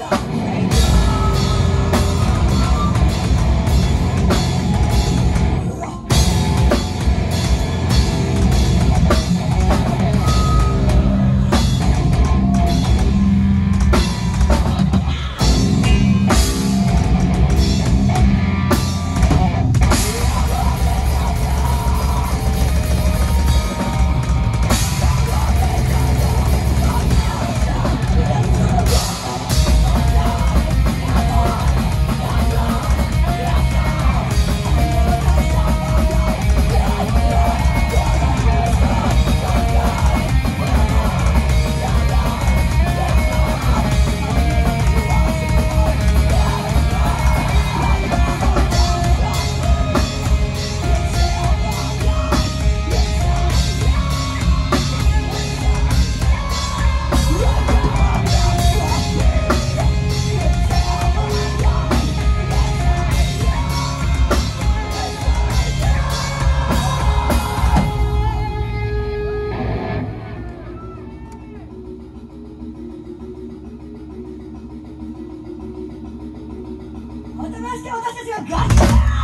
Yeah. まして私たちがガチャー